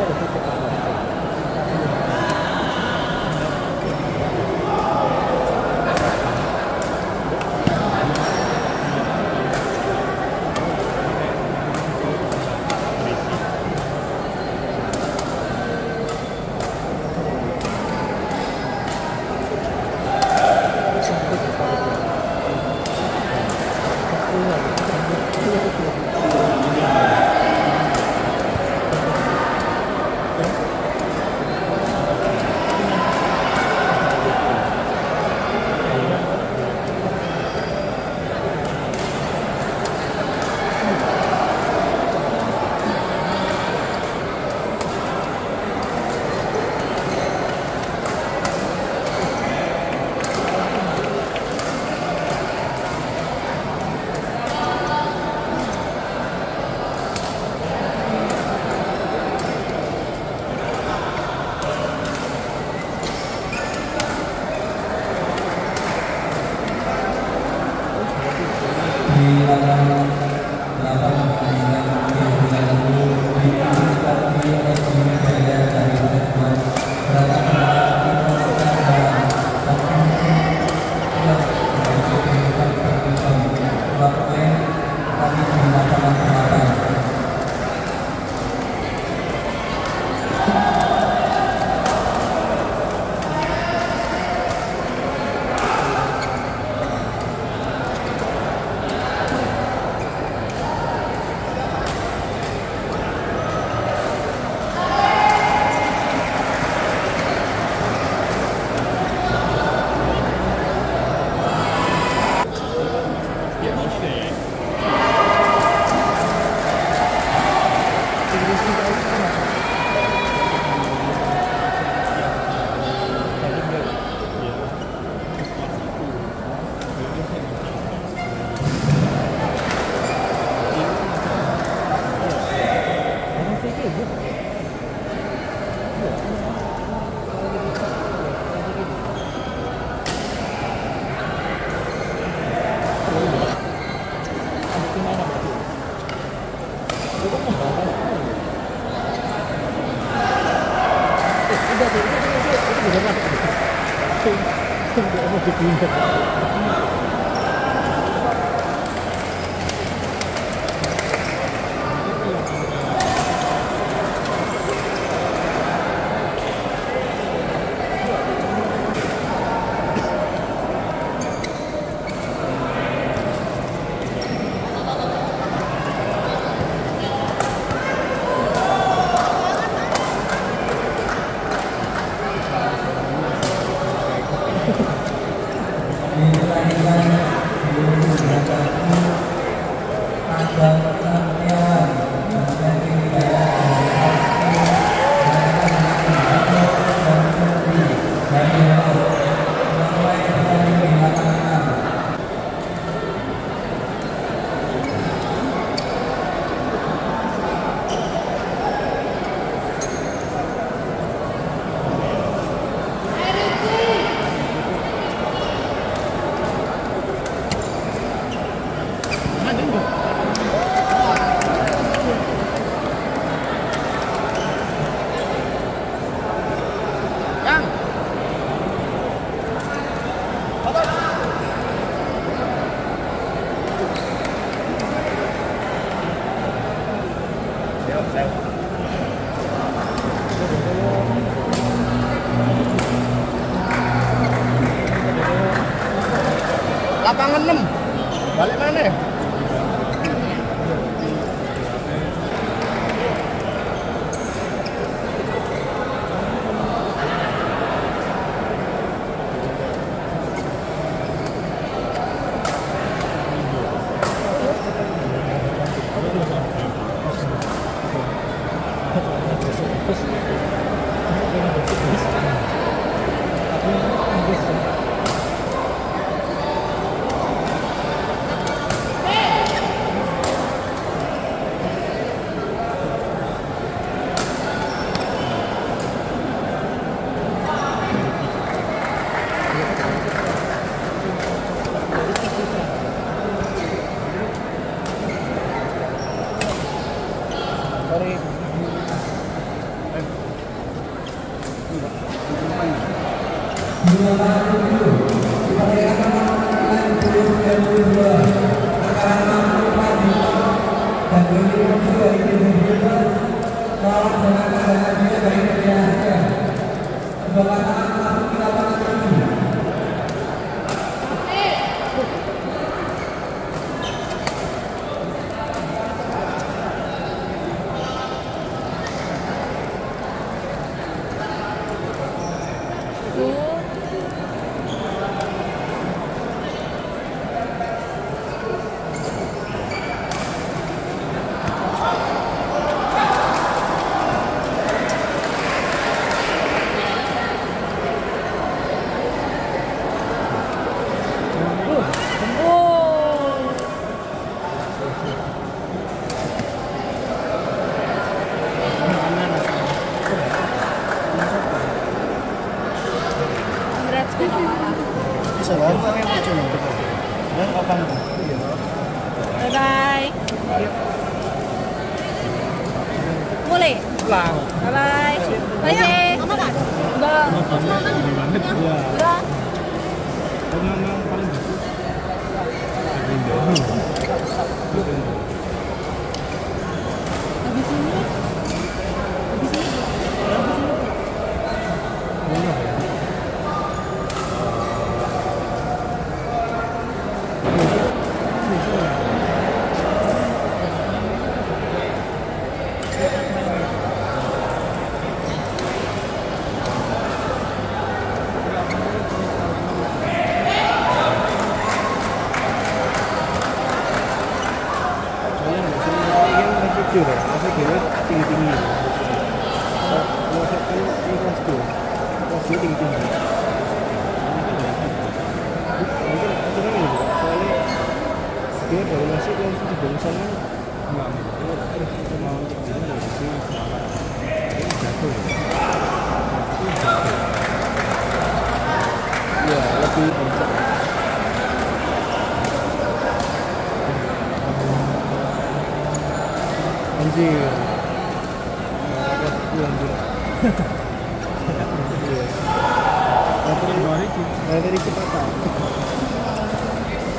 Oh,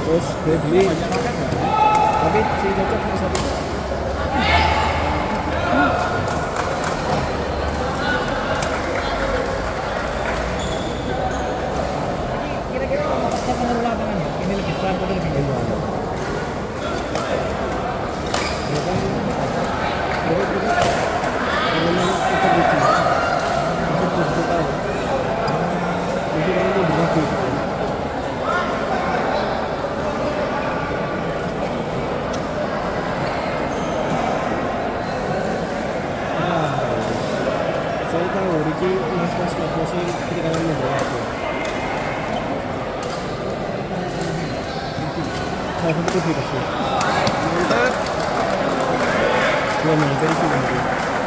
Terus, Devi, tapi sih cocok sama satu. 好，他们都退了，退了。我们，我们，我们，我，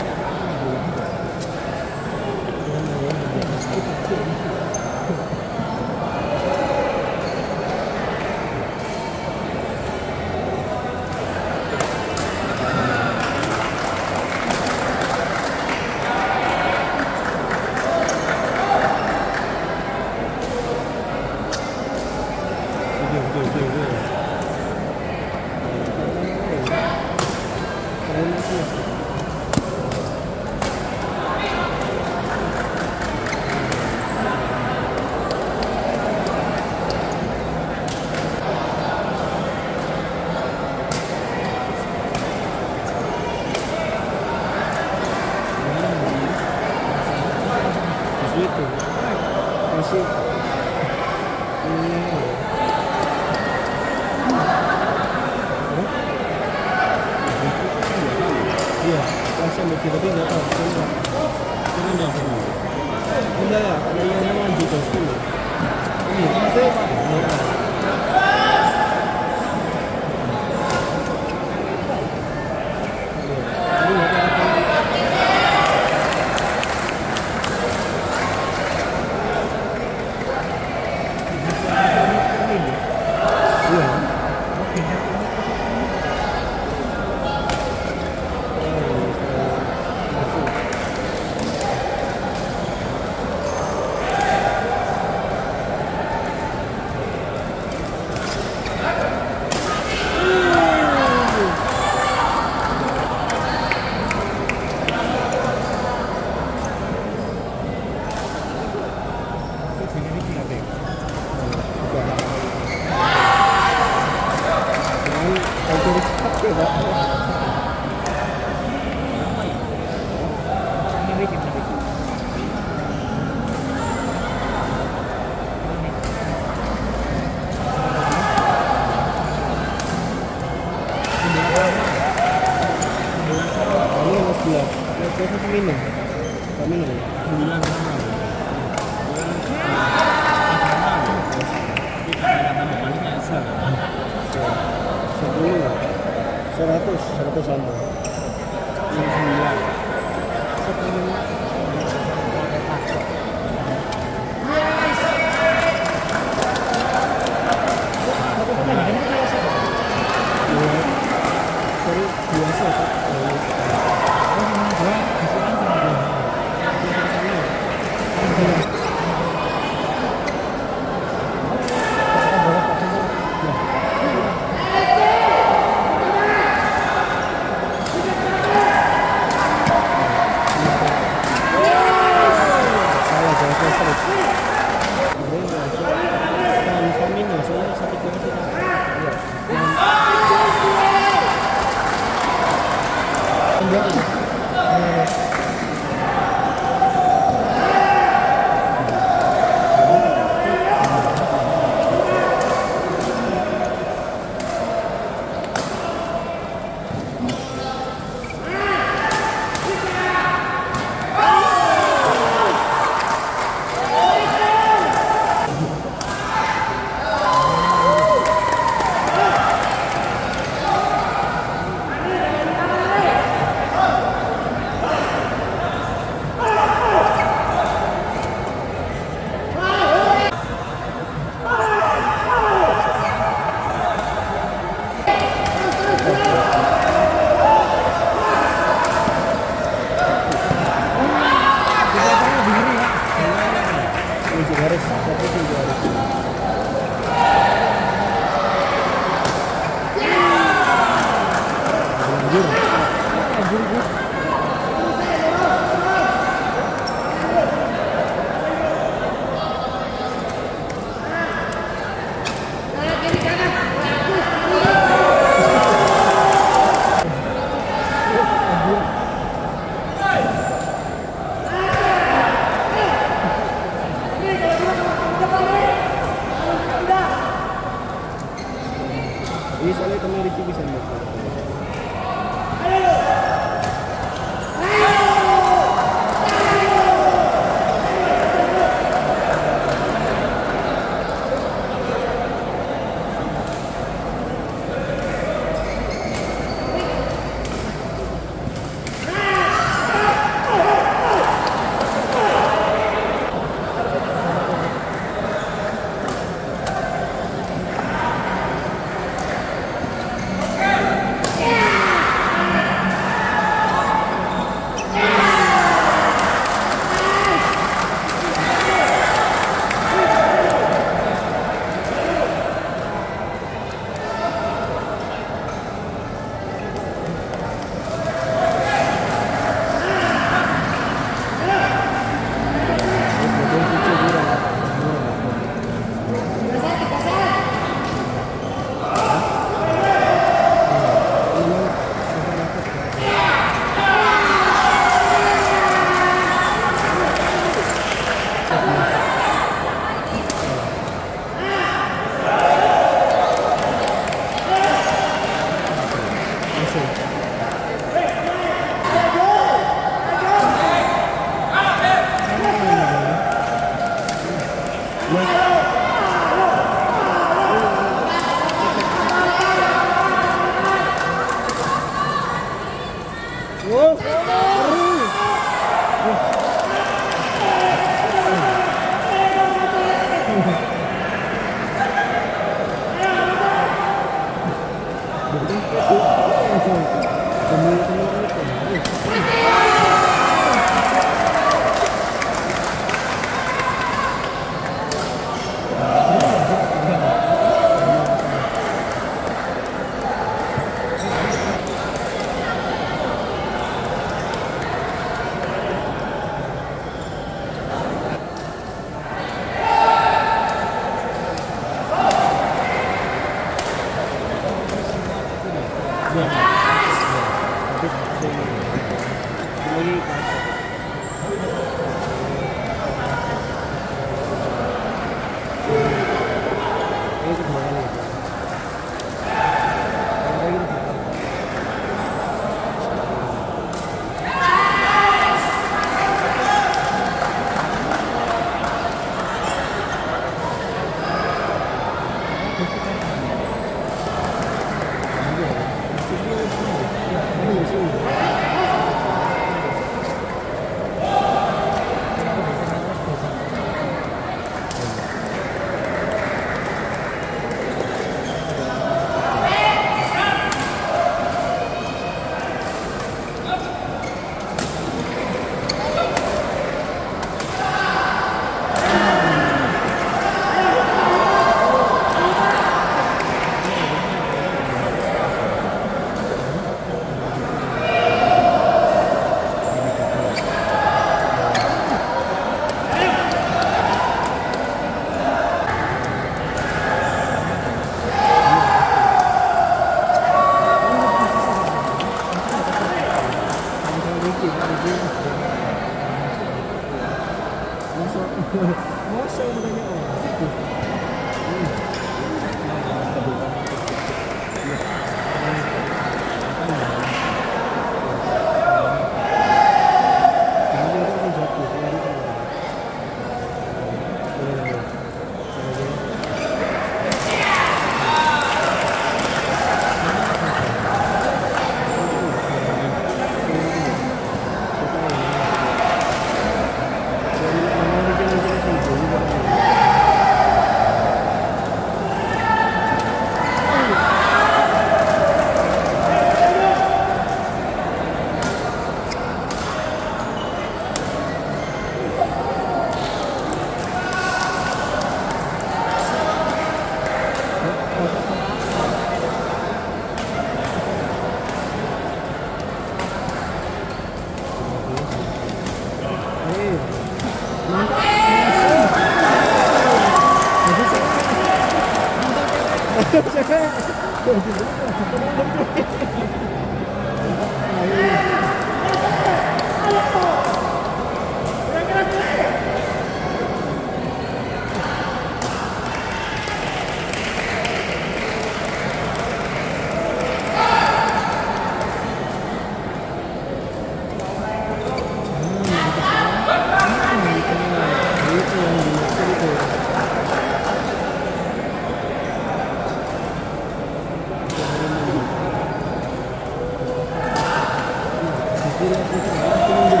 Obrigado.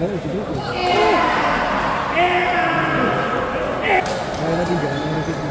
Eh, eh, eh. Ayo, itu dulu. Ayo, lagi jalan.